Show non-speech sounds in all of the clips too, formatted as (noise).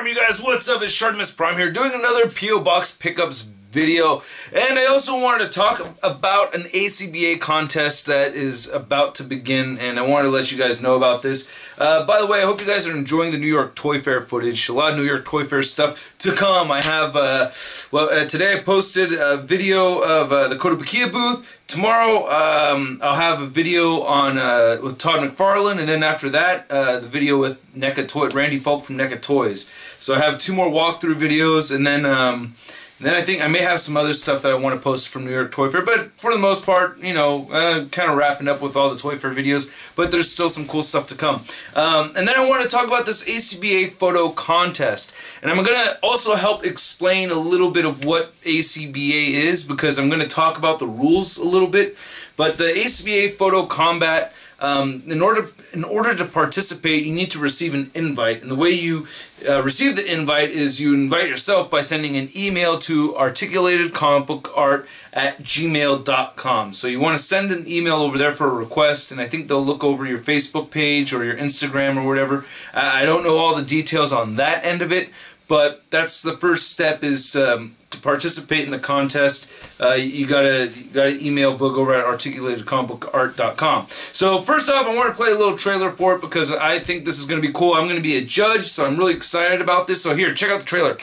Prime, you guys. What's up? It's Shartimus Prime here, doing another PO Box pickups video. And I also wanted to talk about an ACBA contest that is about to begin, and I wanted to let you guys know about this. Uh, by the way, I hope you guys are enjoying the New York Toy Fair footage. A lot of New York Toy Fair stuff to come. I have, uh, well, uh, today I posted a video of uh, the Kotobukiya booth. Tomorrow, um, I'll have a video on uh, with Todd McFarlane, and then after that, uh, the video with NECA Toy, Randy Falk from NECA Toys. So I have two more walkthrough videos, and then um, then I think I may have some other stuff that I want to post from New York Toy Fair, but for the most part, you know, uh, kind of wrapping up with all the Toy Fair videos, but there's still some cool stuff to come. Um, and then I want to talk about this ACBA photo contest. And I'm going to also help explain a little bit of what ACBA is, because I'm going to talk about the rules a little bit. But the ACBA Photo Kombat um, in order in order to participate, you need to receive an invite, and the way you uh, receive the invite is you invite yourself by sending an email to articulatedcomicbookart at gmail.com. So you want to send an email over there for a request, and I think they'll look over your Facebook page or your Instagram or whatever. I don't know all the details on that end of it, but that's the first step is um, participate in the contest, uh, you gotta you gotta email Boog over at articulatedcomicbookart.com. So first off, I want to play a little trailer for it because I think this is gonna be cool. I'm gonna be a judge, so I'm really excited about this. So here, check out the trailer.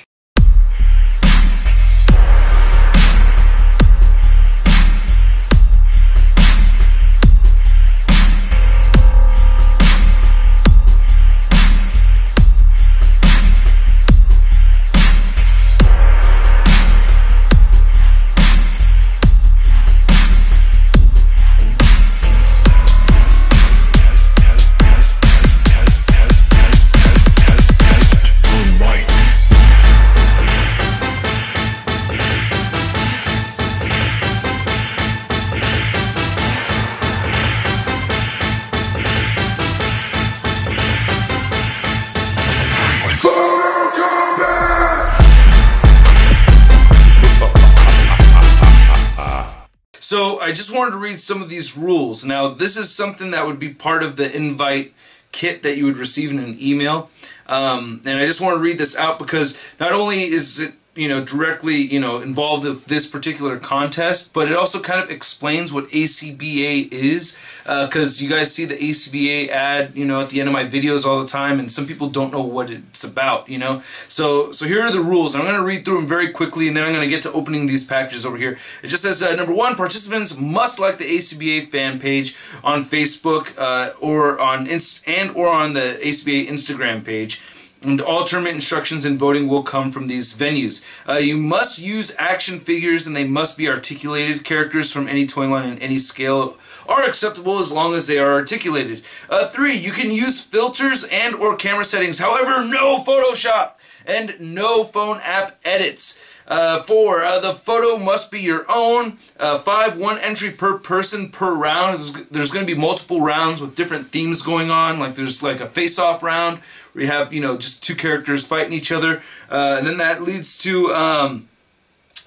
Just wanted to read some of these rules. Now this is something that would be part of the invite kit that you would receive in an email. Um, and I just want to read this out because not only is it you know, directly, you know, involved with this particular contest, but it also kind of explains what ACBA is, because uh, you guys see the ACBA ad, you know, at the end of my videos all the time, and some people don't know what it's about, you know. So, so here are the rules. I'm going to read through them very quickly, and then I'm going to get to opening these packages over here. It just says, uh, number one, participants must like the ACBA fan page on Facebook uh, or on Inst and or on the ACBA Instagram page and all tournament instructions and voting will come from these venues. Uh, you must use action figures and they must be articulated. Characters from any toy line and any scale are acceptable as long as they are articulated. Uh, three, you can use filters and or camera settings. However, no Photoshop and no phone app edits. Uh, four, uh, the photo must be your own. Uh, five, one entry per person per round. There's, there's going to be multiple rounds with different themes going on. Like there's like a face-off round where you have, you know, just two characters fighting each other. Uh, and then that leads to... Um,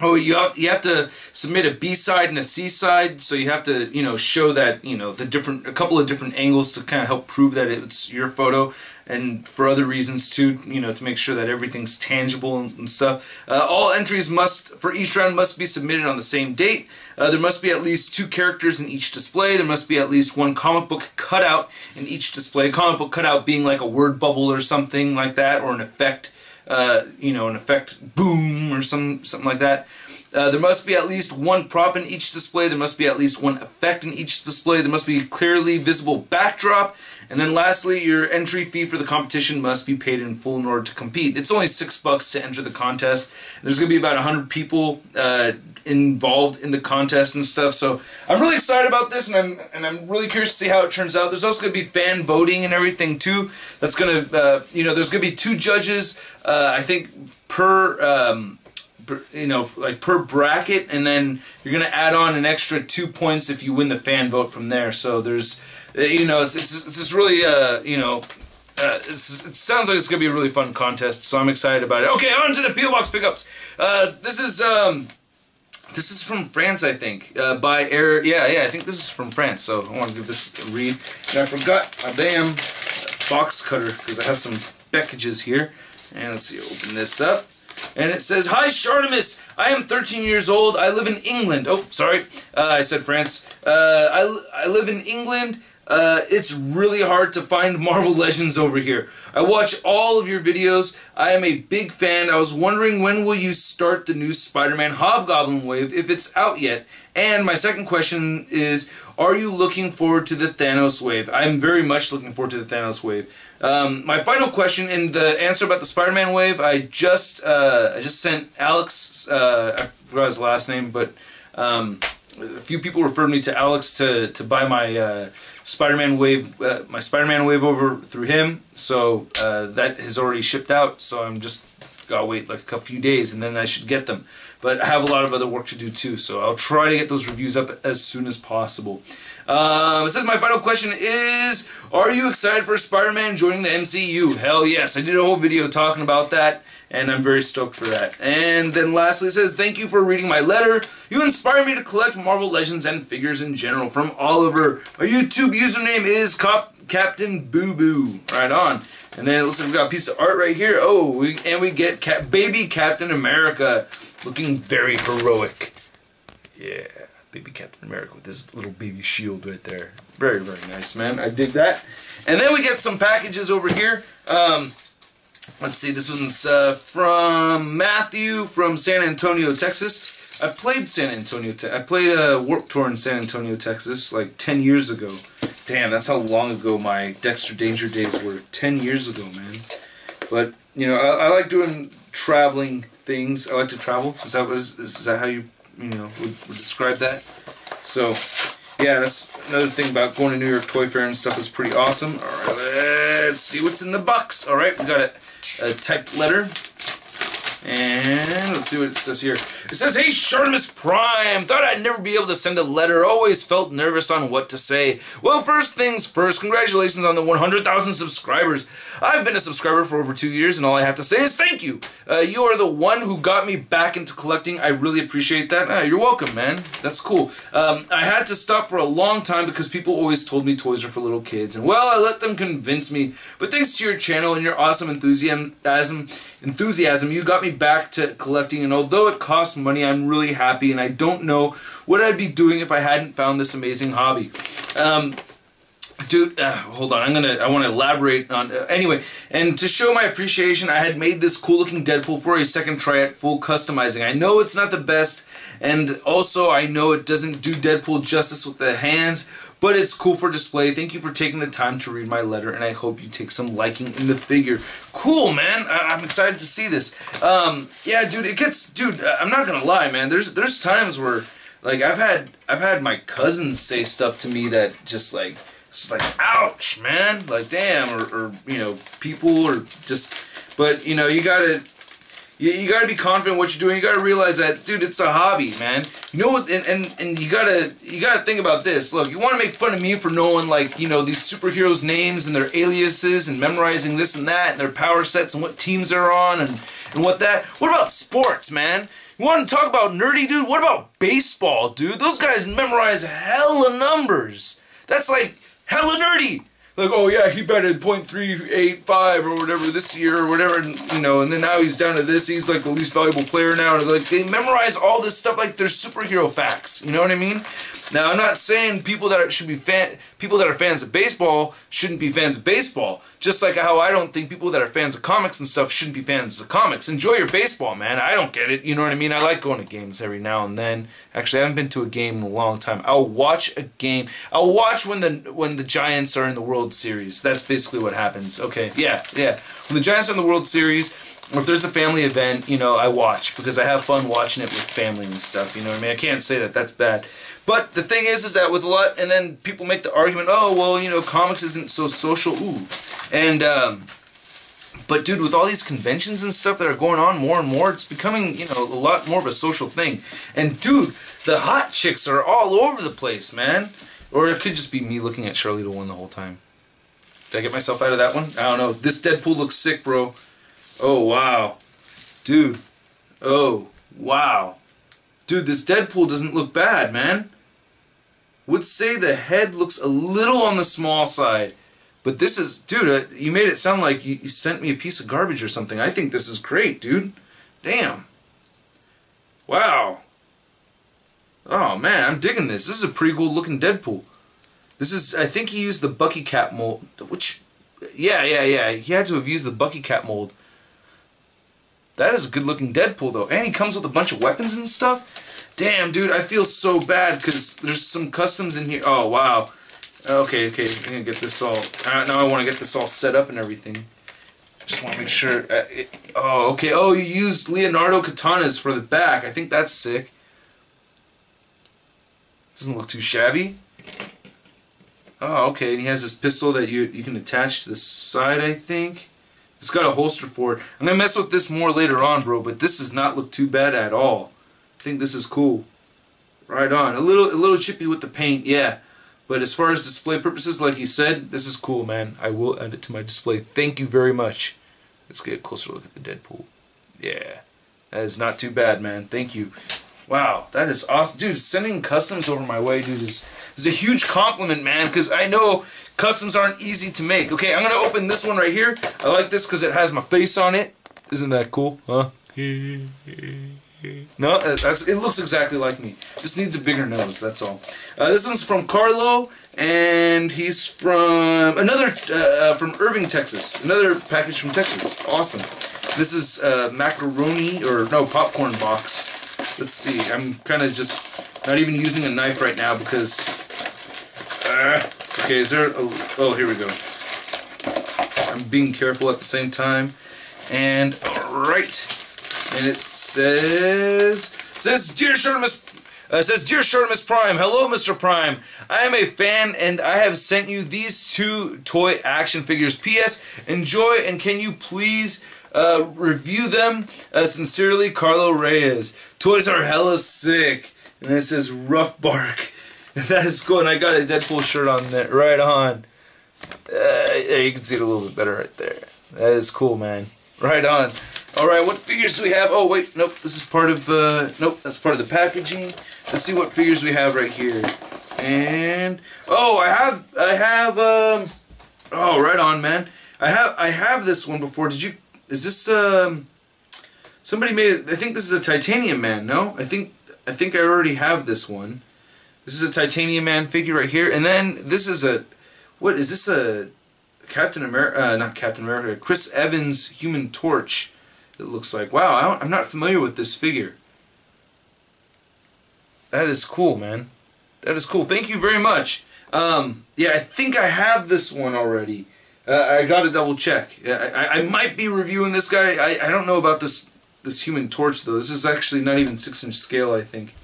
Oh, you have, you have to submit a B side and a C side, so you have to you know show that you know the different a couple of different angles to kind of help prove that it's your photo, and for other reasons too, you know, to make sure that everything's tangible and, and stuff. Uh, all entries must for each round must be submitted on the same date. Uh, there must be at least two characters in each display. There must be at least one comic book cutout in each display. Comic book cutout being like a word bubble or something like that, or an effect uh, you know, an effect boom or some something like that. Uh, there must be at least one prop in each display. There must be at least one effect in each display. There must be a clearly visible backdrop. And then lastly, your entry fee for the competition must be paid in full in order to compete. It's only six bucks to enter the contest. There's going to be about 100 people uh, involved in the contest and stuff. So I'm really excited about this, and I'm and I'm really curious to see how it turns out. There's also going to be fan voting and everything too. That's going to uh, you know there's going to be two judges. Uh, I think per. Um, you know, like per bracket, and then you're gonna add on an extra two points if you win the fan vote from there. So there's, uh, you know, it's it's, it's just really, uh, you know, uh, it sounds like it's gonna be a really fun contest. So I'm excited about it. Okay, on to the PO box pickups. Uh, this is um, this is from France, I think, uh, by Air. Yeah, yeah, I think this is from France. So I want to give this a read. And I forgot my damn box cutter because I have some packages here. And let's see, open this up. And it says, Hi, Shartimus. I am 13 years old. I live in England. Oh, sorry. Uh, I said France. Uh, I, I live in England. Uh, it's really hard to find (laughs) Marvel Legends over here. I watch all of your videos. I am a big fan. I was wondering when will you start the new Spider-Man Hobgoblin wave if it's out yet? And my second question is, are you looking forward to the Thanos wave? I'm very much looking forward to the Thanos wave. Um, my final question in the answer about the Spider-Man wave, I just uh, I just sent Alex. Uh, I forgot his last name, but um, a few people referred me to Alex to to buy my uh, Spider-Man wave uh, my Spider-Man wave over through him. So uh, that has already shipped out. So I'm just gotta wait like a few days and then I should get them. But I have a lot of other work to do too. So I'll try to get those reviews up as soon as possible. Um, it says my final question is, are you excited for Spider-Man joining the MCU? Hell yes, I did a whole video talking about that, and I'm very stoked for that. And then lastly it says, thank you for reading my letter. You inspire me to collect Marvel Legends and figures in general. From Oliver. My YouTube username is Cop Captain Boo Boo. Right on. And then it looks like we got a piece of art right here. Oh, we, and we get Cap Baby Captain America looking very heroic. Yeah baby Captain America with his little baby shield right there. Very, very nice, man. I dig that. And then we get some packages over here. Um, let's see, this one's uh, from Matthew from San Antonio, Texas. I played San Antonio, Te I played a Warped Tour in San Antonio, Texas, like 10 years ago. Damn, that's how long ago my Dexter Danger days were. 10 years ago, man. But, you know, I, I like doing traveling things. I like to travel. Is that, was, is that how you you know, would, would describe that. So, yeah, that's another thing about going to New York Toy Fair and stuff is pretty awesome. Alright, let's see what's in the box. Alright, we got a, a typed letter. And let's see what it says here. It says, Hey, Shartimus Prime. Thought I'd never be able to send a letter. Always felt nervous on what to say. Well, first things first, congratulations on the 100,000 subscribers. I've been a subscriber for over two years, and all I have to say is thank you. Uh, you are the one who got me back into collecting. I really appreciate that. Uh, you're welcome, man. That's cool. Um, I had to stop for a long time because people always told me toys are for little kids. And, well, I let them convince me. But thanks to your channel and your awesome enthusiasm, enthusiasm you got me back to collecting, and although it money, I'm really happy, and I don't know what I'd be doing if I hadn't found this amazing hobby. Um, dude uh, hold on i'm gonna i want to elaborate on uh, anyway and to show my appreciation i had made this cool looking deadpool for a second try at full customizing i know it's not the best and also i know it doesn't do deadpool justice with the hands but it's cool for display. Thank you for taking the time to read my letter, and I hope you take some liking in the figure. Cool, man. I am excited to see this. Um, yeah, dude, it gets, dude. I'm not gonna lie, man. There's there's times where, like, I've had I've had my cousins say stuff to me that just like it's like ouch, man. Like, damn, or, or you know, people or just, but you know, you gotta you, you got to be confident what you're doing. You got to realize that, dude, it's a hobby, man. You know what? And, and and you gotta you gotta think about this. Look, you want to make fun of me for knowing like you know these superheroes' names and their aliases and memorizing this and that and their power sets and what teams they're on and and what that. What about sports, man? You want to talk about nerdy, dude? What about baseball, dude? Those guys memorize hella numbers. That's like hella nerdy like, oh yeah, he batted .385 or whatever this year or whatever, and, you know, and then now he's down to this. He's like the least valuable player now. And like they memorize all this stuff like they're superhero facts. You know what I mean? Now, I'm not saying people that should be fan people that are fans of baseball shouldn't be fans of baseball. Just like how I don't think people that are fans of comics and stuff shouldn't be fans of comics. Enjoy your baseball, man. I don't get it. You know what I mean? I like going to games every now and then. Actually, I haven't been to a game in a long time. I'll watch a game. I'll watch when the when the Giants are in the World Series. That's basically what happens. Okay, yeah, yeah. When the Giants are in the World Series, or if there's a family event, you know, I watch because I have fun watching it with family and stuff. You know what I mean? I can't say that that's bad. But the thing is, is that with a lot, and then people make the argument, oh, well, you know, comics isn't so social. Ooh. And, um, but dude, with all these conventions and stuff that are going on more and more, it's becoming, you know, a lot more of a social thing. And dude, the hot chicks are all over the place, man. Or it could just be me looking at Sharlita one the whole time. Did I get myself out of that one? I don't know. This Deadpool looks sick, bro. Oh, wow. Dude. Oh, wow. Dude, this Deadpool doesn't look bad, man. Would say the head looks a little on the small side. But this is, dude, uh, you made it sound like you, you sent me a piece of garbage or something. I think this is great, dude. Damn. Wow. Oh man, I'm digging this. This is a pretty cool looking Deadpool. This is, I think he used the Bucky Cap mold, which, yeah, yeah, yeah. He had to have used the Bucky Cap mold. That is a good looking Deadpool though. And he comes with a bunch of weapons and stuff. Damn, dude, I feel so bad because there's some customs in here. Oh, wow. Okay, okay, I'm gonna get this all. Uh, now I want to get this all set up and everything. Just want to make sure. Uh, it, oh, okay. Oh, you used Leonardo katanas for the back. I think that's sick. Doesn't look too shabby. Oh, okay. And he has this pistol that you you can attach to the side. I think it's got a holster for it. I'm gonna mess with this more later on, bro. But this does not look too bad at all. I think this is cool. Right on. A little a little chippy with the paint. Yeah. But as far as display purposes, like you said, this is cool, man. I will add it to my display. Thank you very much. Let's get a closer look at the Deadpool. Yeah, that is not too bad, man. Thank you. Wow, that is awesome. Dude, sending customs over my way, dude, is, is a huge compliment, man, because I know customs aren't easy to make. Okay, I'm going to open this one right here. I like this because it has my face on it. Isn't that cool? Huh? (laughs) No, uh, that's it looks exactly like me. Just needs a bigger nose, that's all. Uh, this one's from Carlo, and he's from another uh, uh, from Irving, Texas. Another package from Texas. Awesome. This is uh, macaroni or no popcorn box. Let's see. I'm kind of just not even using a knife right now because. Uh, okay, is there? A, oh, here we go. I'm being careful at the same time. And all right and it says says dear Shartimus uh, says dear Shartimus Prime hello Mr. Prime. I am a fan and I have sent you these two toy action figures. PS enjoy and can you please uh, review them? Uh, sincerely Carlo Reyes. Toys are hella sick. And it says rough bark. (laughs) That is cool. And I got a Deadpool shirt on there. Right on. Uh, yeah, you can see it a little bit better right there. That is cool man. Right on Alright, what figures do we have? Oh, wait, nope, this is part of, uh, nope, that's part of the packaging. Let's see what figures we have right here. And, oh, I have, I have, um, oh, right on, man. I have, I have this one before. Did you, is this, um, somebody made, I think this is a Titanium Man, no? I think, I think I already have this one. This is a Titanium Man figure right here. And then this is a, what, is this a Captain America, uh, not Captain America, Chris Evans Human Torch it looks like. Wow, I'm not familiar with this figure. That is cool, man. That is cool. Thank you very much. Um, yeah, I think I have this one already. Uh, I got to double check. I, I, might be reviewing this guy. I, I don't know about this this Human Torch though. This is actually not even six inch scale. I think.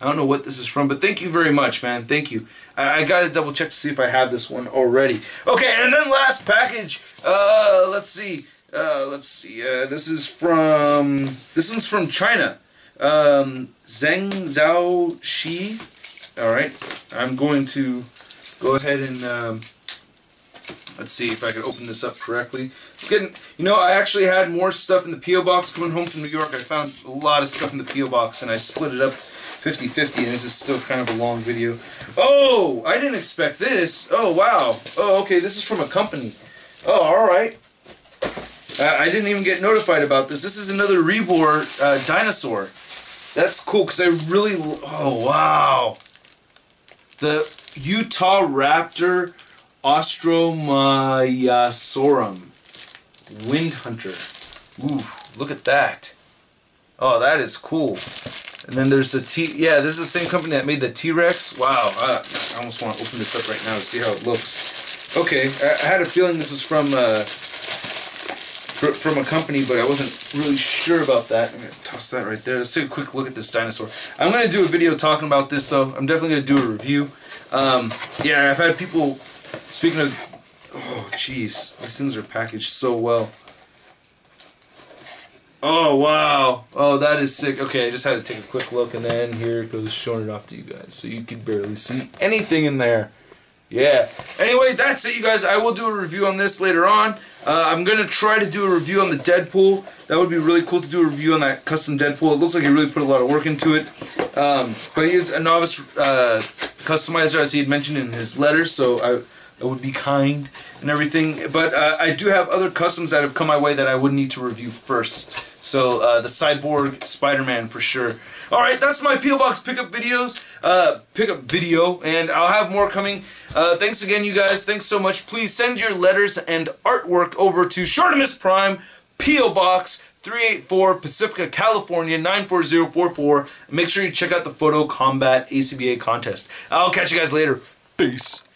I don't know what this is from, but thank you very much, man. Thank you. I, I got to double check to see if I have this one already. Okay, and then last package. Uh, let's see. Uh, let's see. Uh, this is from this one's from China. Um, Zheng Zhao Shi. All right. I'm going to go ahead and um, let's see if I can open this up correctly. It's getting. You know, I actually had more stuff in the PO box coming home from New York. I found a lot of stuff in the PO box, and I split it up 50-50, and this is still kind of a long video. Oh, I didn't expect this. Oh wow. Oh, okay. This is from a company. Oh, all right. Uh, I didn't even get notified about this. This is another Rebor uh, dinosaur. That's cool because I really. Oh, wow. The Utah Raptor Ostrommaysorum Wind Hunter. Ooh, look at that. Oh, that is cool. And then there's the T. Yeah, this is the same company that made the T Rex. Wow, uh, I almost want to open this up right now to see how it looks. Okay, I, I had a feeling this was from. Uh, from a company, but I wasn't really sure about that. I'm going to toss that right there. Let's take a quick look at this dinosaur. I'm going to do a video talking about this, though. I'm definitely going to do a review. Um, yeah, I've had people, speaking of, oh, jeez, these things are packaged so well. Oh, wow. Oh, that is sick. Okay, I just had to take a quick look, and then here it goes showing it off to you guys. So you can barely see anything in there. Yeah. Anyway, that's it, you guys. I will do a review on this later on. Uh, I'm going to try to do a review on the Deadpool. That would be really cool to do a review on that custom Deadpool. It looks like he really put a lot of work into it. Um, but he is a novice uh, customizer, as he had mentioned in his letter, so I It would be kind and everything. But uh, I do have other customs that have come my way that I would need to review first. So uh, the Cyborg Spider-Man for sure. All right, that's my PO Box pickup videos, uh, pickup video, and I'll have more coming. Uh, thanks again, you guys. Thanks so much. Please send your letters and artwork over to Shartimus Prime, PO Box 384 Pacifica, California 94044. Make sure you check out the Photo Kombat ACBA contest. I'll catch you guys later. Peace.